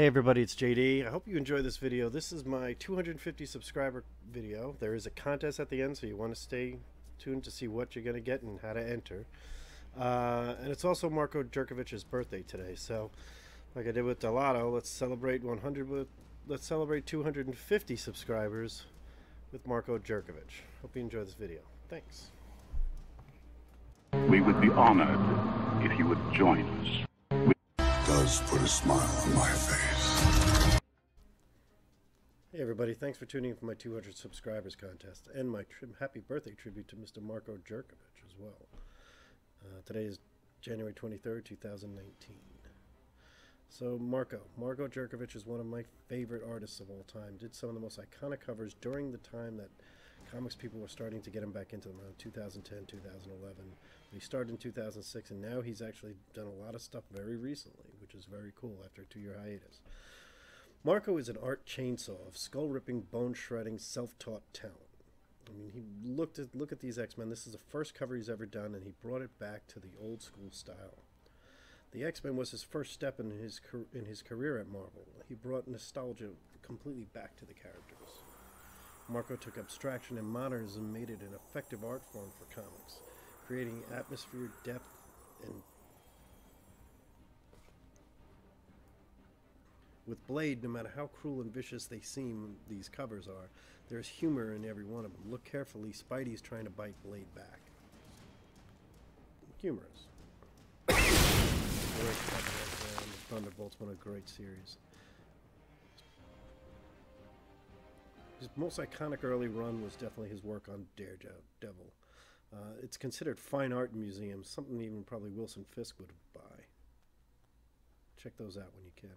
Hey everybody, it's JD. I hope you enjoy this video. This is my 250 subscriber video. There is a contest at the end, so you want to stay tuned to see what you're going to get and how to enter. Uh, and it's also Marko Djurdjevic's birthday today, so like I did with Dell'Otto, let's celebrate 100 with let's celebrate 250 subscribers with Marko Djurdjevic. Hope you enjoy this video. Thanks. We would be honored if you would join us. does put a smile on my face. Hey everybody, thanks for tuning in for my 200 subscribers contest and my happy birthday tribute to Mr. Marko Djurdjevic as well. Uh, today is January 23rd, 2019. So Marko, Marko Djurdjevic is one of my favorite artists of all time. Did some of the most iconic covers during the time that comics people were starting to get him back into them around 2010, 2011. He started in 2006 and now he's actually done a lot of stuff very recently, which is very cool after a two-year hiatus. Marko is an art chainsaw of skull ripping, bone shredding, self taught talent. I mean, he looked at look at these X Men. This is the first cover he's ever done, and he brought it back to the old school style. The X Men was his first step in his in his career at Marvel. He brought nostalgia completely back to the characters. Marko took abstraction and modernism, made it an effective art form for comics, creating atmosphere, depth, and With Blade, no matter how cruel and vicious they seem, these covers are, there's humor in every one of them. Look carefully, Spidey's trying to bite Blade back. Humorous. Um, Thunderbolts, one of great series. His most iconic early run was definitely his work on Daredevil. Uh, it's considered fine art in museums, something even probably Wilson Fisk would buy. Check those out when you can.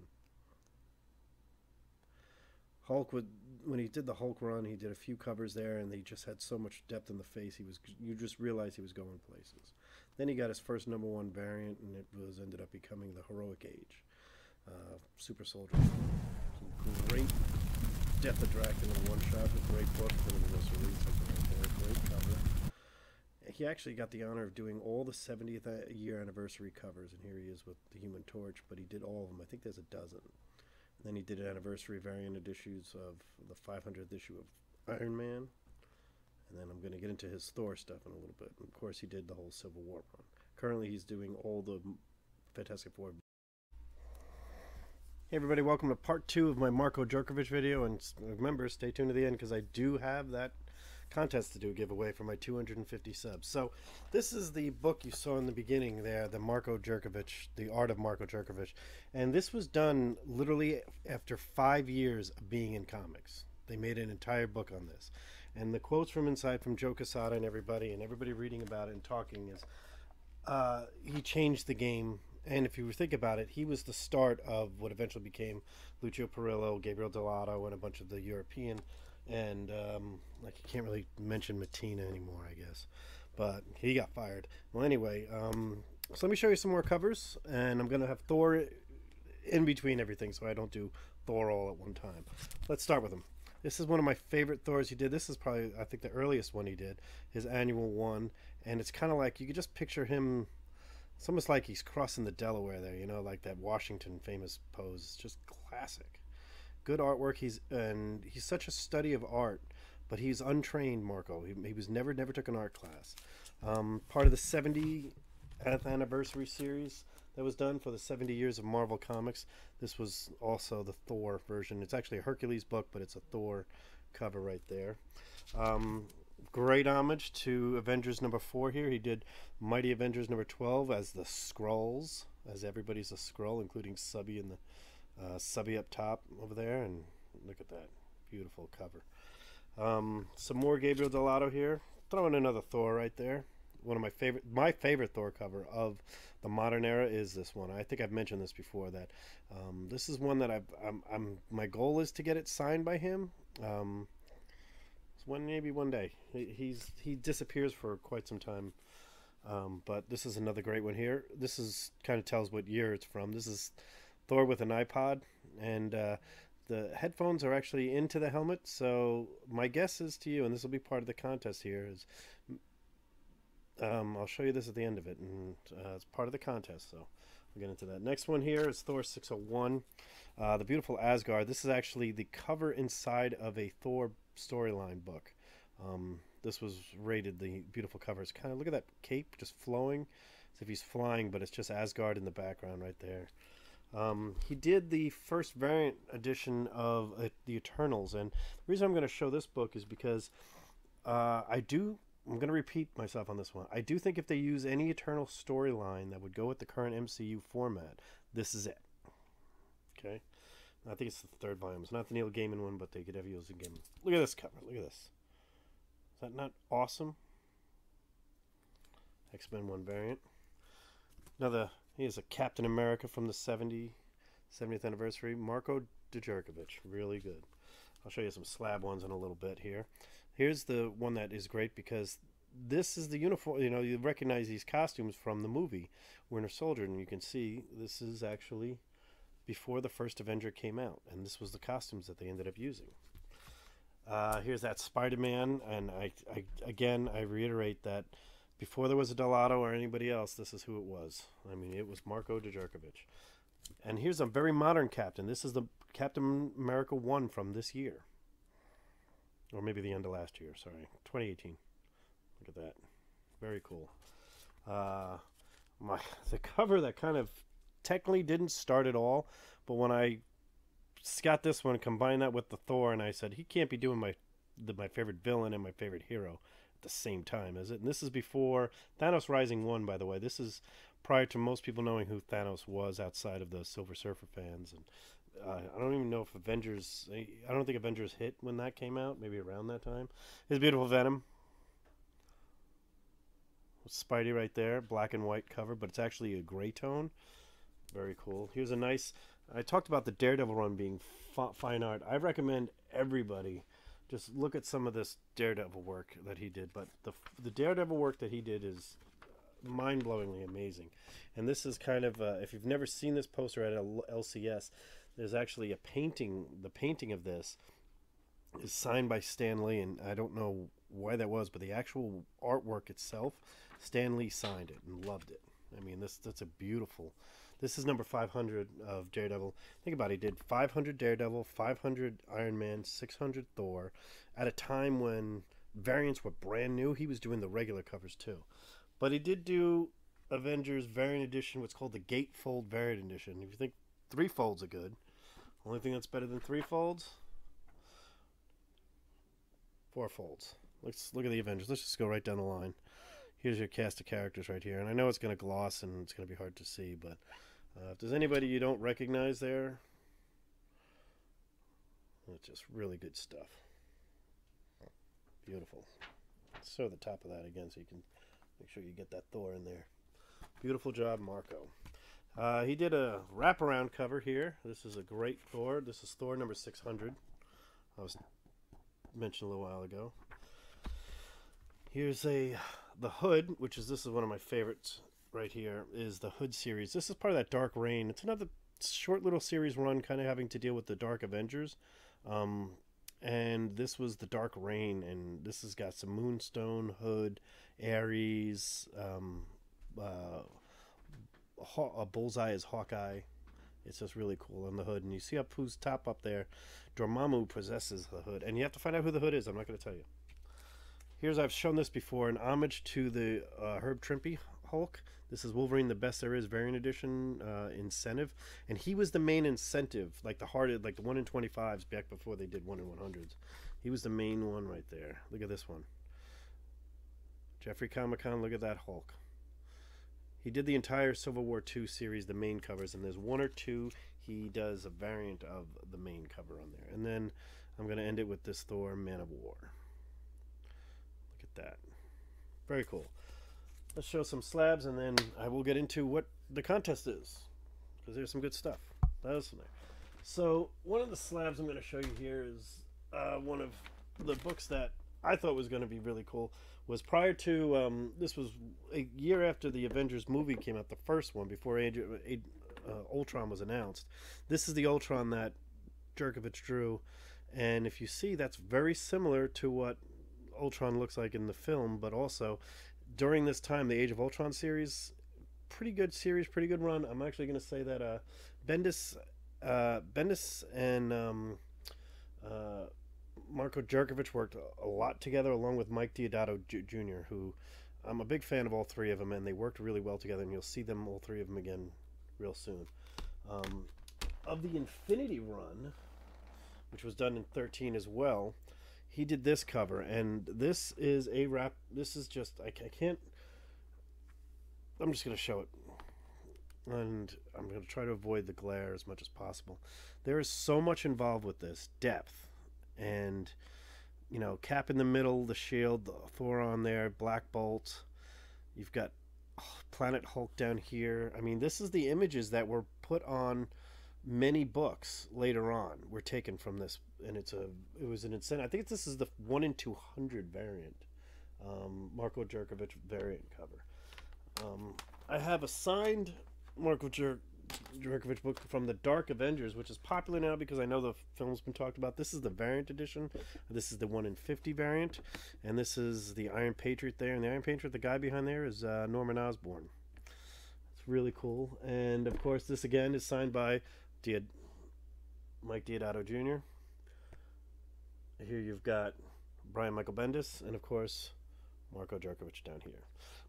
Hulk would when he did the Hulk run, he did a few covers there, and they just had so much depth in the face. He was you just realized he was going places. Then he got his first number one variant, and it was ended up becoming the Heroic Age, uh, Super Soldier. Some great Death of Dracula one shot, a great book released right there, great cover. He actually got the honor of doing all the 70th year anniversary covers, and here he is with the Human Torch. But he did all of them. I think there's a dozen. Then he did an anniversary variant issues of the 500th issue of Iron Man. And then I'm going to get into his Thor stuff in a little bit. And of course, he did the whole Civil War run. Currently, he's doing all the Fantastic Four. Hey, everybody, welcome to part two of my Marko Djurdjevic video. And remember, stay tuned to the end because I do have that contest to do a giveaway for my 250 subs. So this is the book you saw in the beginning there, the Marko Djurdjevic, the art of Marko Djurdjevic. And this was done literally after five years of being in comics. They made an entire book on this. And the quotes from inside from Joe Quesada and everybody, and everybody reading about it and talking is, uh, he changed the game. And if you think about it, he was the start of what eventually became Lucio Parrillo, Gabriel Dell'Otto, and a bunch of the European and um, like you can't really mention Mattina anymore, I guess. But he got fired. Well, anyway, um, so let me show you some more covers, and I'm gonna have Thor in between everything, so I don't do Thor all at one time. Let's start with him. This is one of my favorite Thors he did. This is probably, I think, the earliest one he did, his annual one, and it's kind of like you could just picture him. It's almost like he's crossing the Delaware there, you know, like that Washington famous pose. It's just classic good artwork. He's and he's such a study of art, but he's untrained. Marko, He, he was never never took an art class. Um, part of the 70th anniversary series that was done for the 70 years of Marvel Comics. This was also the Thor version. It's actually a Hercules book, but it's a Thor cover right there. Um, great homage to Avengers number four here. He did Mighty Avengers number 12 as the Skrulls, as everybody's a Skrull, including Subby and the uh, subby up top over there, and look at that beautiful cover. Um, some more Gabriel Dell'Otto here. Throwing another Thor right there. One of my favorite, my favorite Thor cover of the modern era is this one. I think I've mentioned this before. That um, this is one that I've, I'm, I'm, my goal is to get it signed by him. Um, one maybe one day. He, he's he disappears for quite some time. Um, but this is another great one here. This is kind of tells what year it's from. This is Thor with an iPod, and uh, the headphones are actually into the helmet. So my guess is to you, and this will be part of the contest here, is um, I'll show you this at the end of it, and uh, it's part of the contest. So we'll get into that. Next one here is Thor 601. Uh, the Beautiful Asgard. This is actually the cover inside of a Thor storyline book. Um, this was rated the beautiful cover. It's kind of look at that cape just flowing, as if he's flying, but it's just Asgard in the background right there. Um, he did the first variant edition of uh, the Eternals, and the reason I'm going to show this book is because uh, I do. I'm going to repeat myself on this one. I do think if they use any Eternal storyline that would go with the current MCU format, this is it. Okay, I think it's the third volume. It's not the Neil Gaiman one, but they could have used again. Look at this cover. Look at this. Is that not awesome? X Men One variant. Another. He is a Captain America from the 70, 70th anniversary. Marko Djurdjevic. Really good. I'll show you some slab ones in a little bit here. Here's the one that is great because this is the uniform. You know, you recognize these costumes from the movie Winter Soldier, and you can see this is actually before the first Avenger came out, and this was the costumes that they ended up using. Uh, here's that Spider-Man, and I, I again I reiterate that before there was a Dell'Otto or anybody else, this is who it was. I mean, it was Marko Djurdjevic. And here's a very modern captain. This is the Captain America 1 from this year. Or maybe the end of last year, sorry. 2018. Look at that. Very cool. Uh, my The cover that kind of technically didn't start at all, but when I got this one, combined that with the Thor, and I said, he can't be doing my the, my favorite villain and my favorite hero the same time, is it? And this is before Thanos Rising 1, by the way. This is prior to most people knowing who Thanos was outside of the Silver Surfer fans. And uh, I don't even know if Avengers, I don't think Avengers hit when that came out, maybe around that time. His beautiful Venom. Spidey right there, black and white cover, but it's actually a gray tone. Very cool. Here's a nice. I talked about the Daredevil run being fine art. I recommend everybody just look at some of this Daredevil work that he did. But the the Daredevil work that he did is mind blowingly amazing. And this is kind of uh, if you've never seen this poster at LCS, there's actually a painting. The painting of this is signed by Stan Lee, and I don't know why that was, but the actual artwork itself, Stan Lee signed it and loved it. I mean, this that's a beautiful this is number 500 of Daredevil. Think about it. He did 500 Daredevil, 500 Iron Man, 600 Thor at a time when variants were brand new. He was doing the regular covers too. But he did do Avengers variant edition, what's called the Gatefold variant edition. If you think three folds are good, only thing that's better than three folds, four folds. Let's look at the Avengers. Let's just go right down the line. Here's your cast of characters right here. And I know it's going to gloss and it's going to be hard to see, but uh, if there's anybody you don't recognize there, it's just really good stuff. Beautiful. Show the top of that again so you can make sure you get that Thor in there. Beautiful job, Marko. Uh, he did a wraparound cover here. This is a great Thor. This is Thor number 600. I was mentioned a little while ago. Here's a the Hood, which is this is one of my favorites right here is the Hood series. This is part of that Dark Reign. It's another short little series run, kind of having to deal with the Dark Avengers. Um, and this was the Dark Reign, and this has got some Moonstone, Hood, Ares, um, uh, a Bullseye is Hawkeye. It's just really cool on the hood, and you see up who's top up there. Dormammu possesses the hood, and you have to find out who the hood is. I'm not going to tell you. Here's I've shown this before, an homage to the uh, Herb Trimpe Hulk. This is Wolverine the Best There Is variant edition uh, incentive, and he was the main incentive, like the hearted, like the one in twenty fives back before they did one in one hundreds. He was the main one right there. Look at this one. Jeffrey Comic Con. Look at that Hulk. He did the entire Civil War two series, the main covers, and there's one or two he does a variant of the main cover on there. And then I'm going to end it with this Thor Man of War. Look at that. Very cool let's show some slabs and then I will get into what the contest is because there's some good stuff. That is there. So one of the slabs I'm going to show you here is uh, one of the books that I thought was going to be really cool. Was prior to um, this was a year after the Avengers movie came out, the first one before Age, uh, Ultron was announced. This is the Ultron that Djurdjevic drew, and if you see, that's very similar to what Ultron looks like in the film, but also during this time, the Age of Ultron series, pretty good series, pretty good run. I'm actually going to say that uh, Bendis uh, Bendis and um, uh, Marko Djurdjevic worked a lot together, along with Mike Diodato Jr., who I'm a big fan of all three of them, and they worked really well together. And you'll see them all three of them again real soon. Um, of the Infinity Run, which was done in 13 as well, he did this cover, and this is a wrap. This is just I, I can't. I'm just gonna show it, and I'm gonna try to avoid the glare as much as possible. There is so much involved with this depth, and you know, Cap in the middle, the shield, Thor on there, Black Bolt. You've got oh, Planet Hulk down here. I mean, this is the images that were put on many books later on were taken from this, and it's a it was an incentive. I think this is the one in two hundred variant, um, Marko Djurdjevic variant cover. Um, I have a signed Marco Jer- Djurdjevic book from the Dark Avengers, which is popular now because I know the film's been talked about. This is the variant edition. This is the one in fifty variant, and this is the Iron Patriot there. And the Iron Patriot, the guy behind there is uh, Norman Osborn. It's really cool. And of course, this again is signed by Diod- Mike Diodato Jr. Here you've got Brian Michael Bendis, and of course, Marko Djurdjevic down here.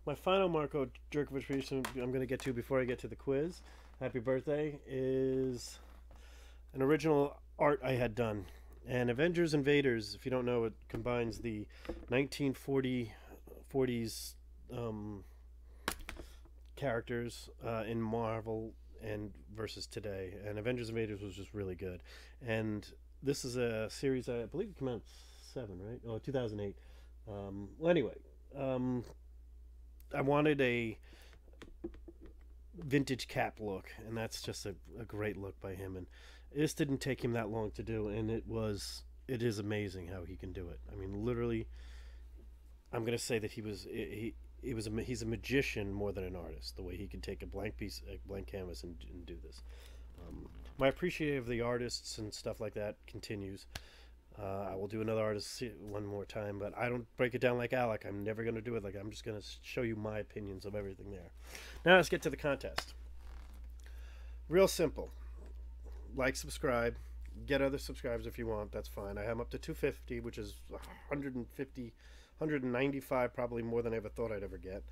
My final Marko Djurdjevic piece I'm going to get to before I get to the quiz. Happy birthday is an original art I had done. And Avengers Invaders, if you don't know, it combines the 1940s um, characters uh, in Marvel and versus today. And Avengers Invaders was just really good. And this is a series I believe it came out seven, right? Oh, 2008. Um, well, anyway, um, I wanted a vintage cap look, and that's just a, a great look by him. And this didn't take him that long to do, and it was it is amazing how he can do it. I mean, literally, I'm gonna say that he was he was a, he's a magician more than an artist. The way he can take a blank piece, a blank canvas, and, and do this. Um, my appreciation of the artists and stuff like that continues. Uh, I will do another artist one more time, but I don't break it down like Alec. I'm never going to do it like I'm just going to show you my opinions of everything there. Now let's get to the contest. Real simple. Like, subscribe, get other subscribers if you want. That's fine. I have up to 250, which is 150, 195, probably more than I ever thought I'd ever get.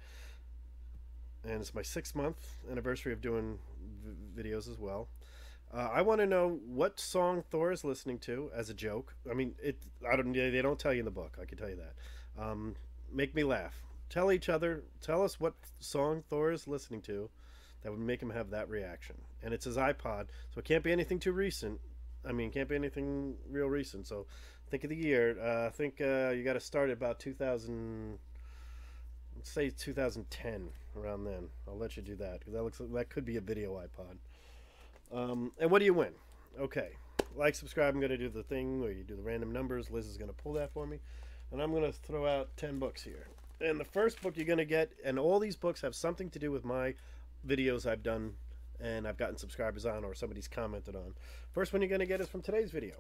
And it's my six month anniversary of doing v- videos as well. Uh, I want to know what song Thor is listening to as a joke. I mean, it. I don't. They don't tell you in the book. I can tell you that. Um, make me laugh. Tell each other. Tell us what song Thor is listening to that would make him have that reaction. And it's his iPod, so it can't be anything too recent. I mean, it can't be anything real recent. So think of the year. Uh, I think uh, you got to start at about 2000. Let's say 2010, around then. I'll let you do that because that looks like, that could be a video iPod. Um, and what do you win? Okay, like, subscribe. I'm going to do the thing where you do the random numbers. Liz is going to pull that for me, and I'm going to throw out 10 books here. And the first book you're going to get, and all these books have something to do with my videos I've done and I've gotten subscribers on or somebody's commented on. First one you're going to get is from today's video.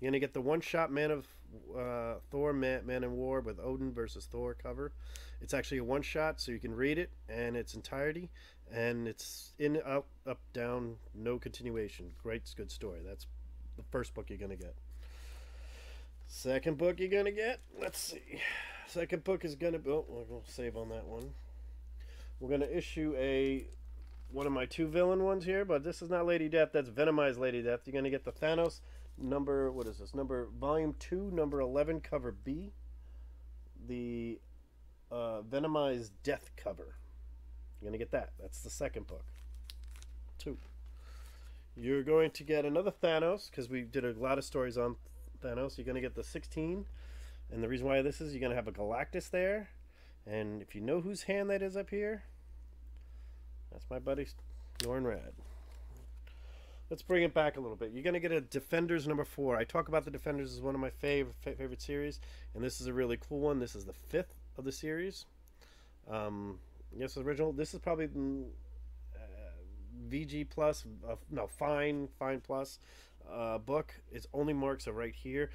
You're to get the one shot Man of uh, Thor, Man, Man in War with Odin versus Thor cover. It's actually a one shot, so you can read it in its entirety, and it's in, up, up, down, no continuation. Great, good story. That's the first book you're going to get. Second book you're going to get, let's see. Second book is going to be, oh, we're to save on that one. We're going to issue a one of my two villain ones here, but this is not Lady Death. That's Venomized Lady Death. You're to get the Thanos number, what is this? Number, volume 2, number 11, cover B. The uh, Venomized Death cover. You're to get that. That's the second book. Two. You're going to get another Thanos, because we did a lot of stories on Thanos. You're going to get the 16. And the reason why this is, you're going to have a Galactus there. And if you know whose hand that is up here, that's my buddy Norrin Radd. Let's bring it back a little bit. You're going to get a Defenders number four. I talk about the Defenders as one of my favorite favorite series, and this is a really cool one. This is the fifth of the series. Um, yes, original. This is probably uh, VG plus, uh, no, Fine, Fine plus uh, book. Its only marks are right here,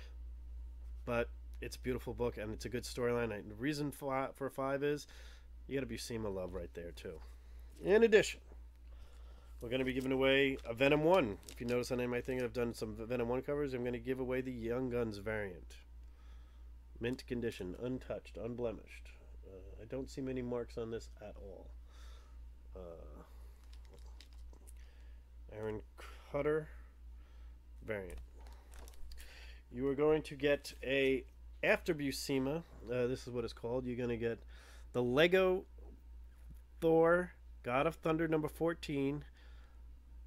but it's a beautiful book and it's a good storyline. The reason for, for five is you got to be seeing the love right there too. In addition, we're going to be giving away a Venom 1. If you notice on my thing, I've done some Venom 1 covers. I'm going to give away the Young Guns variant. Mint condition, untouched, unblemished. Uh, I don't see many marks on this at all. Uh, Aaron Kuder variant. You are going to get a after Buscema. Uh, this is what it's called. You're going to get the Lego Thor God of Thunder number 14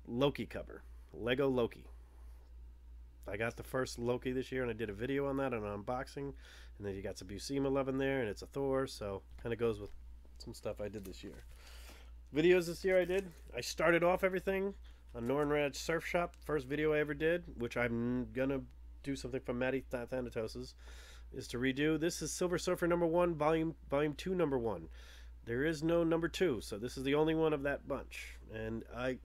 Loki cover. Lego Loki. I got the first Loki this year and I did a video on that an unboxing. And then you got some Buscema love in there and it's a Thor, so kind of goes with some stuff I did this year. Videos this year I did. I started off everything on Norrin Radd Surf Shop, first video I ever did, which I'm gonna do something from Maddie Th- Thanatos's, is to redo. This is Silver Surfer number one, volume volume two, number one. There is no number two, so this is the only one of that bunch. And I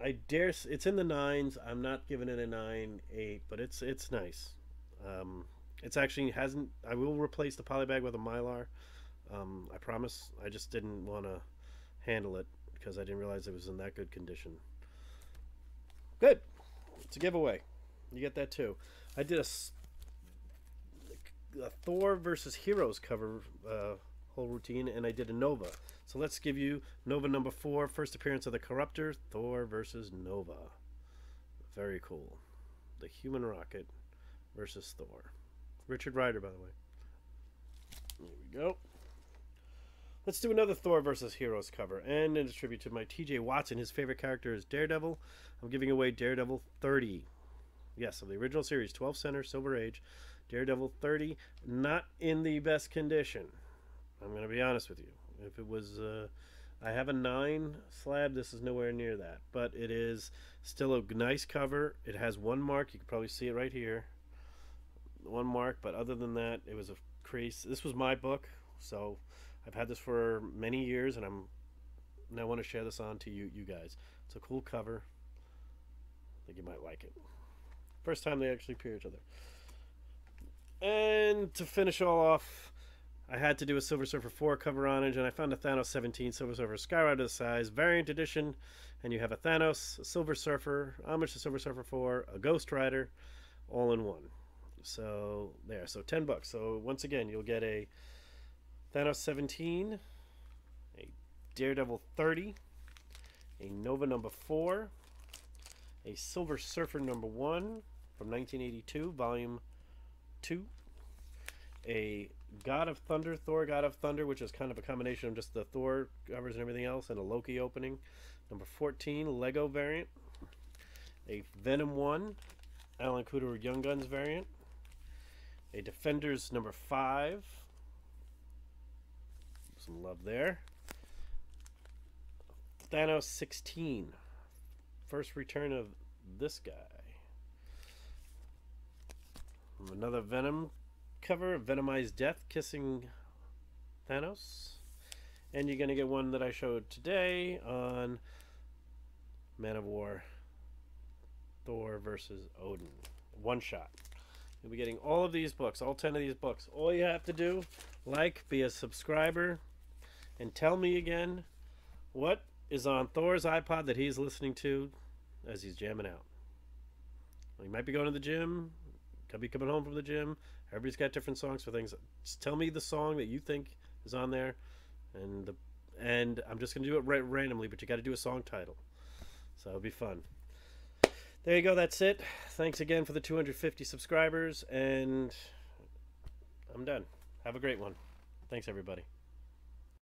I dare. It's in the nines. I'm not giving it a nine, eight, but it's it's nice. Um, it's actually hasn't. I will replace the polybag with a mylar. Um, I promise. I just didn't want to handle it because I didn't realize it was in that good condition. Good. It's a giveaway. You get that too. I did a Thor versus Heroes cover uh, whole routine, and I did a Nova. So let's give you Nova number four, first appearance of the Corruptor, Thor versus Nova. Very cool. The Human Rocket versus Thor. Richard Ryder, by the way. Here we go. Let's do another Thor versus Heroes cover, and in a tribute to my TJ Watson. His favorite character is Daredevil. I'm giving away Daredevil 30. Yes, of the original series, 12 center, Silver Age. Daredevil 30, not in the best condition. I'm going to be honest with you. If it was, uh, I have a 9 slab, this is nowhere near that. But it is still a nice cover. It has one mark. You can probably see it right here. One mark, but other than that, it was a crease. This was my book, so I've had this for many years, and I'm now I want to share this on to you, you guys. It's a cool cover. I think you might like it. First time they actually appear each other. And to finish all off, I had to do a Silver Surfer 4 cover on it, and I found a Thanos 17 Silver Surfer Skyrider size variant edition. And you have a Thanos, a Silver Surfer, homage to Silver Surfer 4, a Ghost Rider, all in one. So there, so 10 bucks. So once again, you'll get a Thanos 17, a Daredevil 30, a Nova number 4, a Silver Surfer number 1 from 1982, volume 2, a God of Thunder, Thor God of Thunder, which is kind of a combination of just the Thor covers and everything else, and a Loki opening, number 14, Lego variant, a Venom 1, Alan Kuder or Young Guns variant, a Defenders number 5, some love there. Thanos 16. First return of this guy. Another Venom cover, of Venomized Death kissing Thanos. And you're going to get one that I showed today on Man of War Thor versus Odin. One shot. You'll be getting all of these books, all 10 of these books. All you have to do, like, be a subscriber, and tell me again what is on Thor's iPod that he's listening to as he's jamming out. He might be going to the gym, could be coming home from the gym. Everybody's got different songs for things. Just tell me the song that you think is on there, and the and I'm just gonna do it ra- randomly, but you got to do a song title, so it'll be fun. There you go. That's it. Thanks again for the 250 subscribers, and I'm done. Have a great one. Thanks, everybody.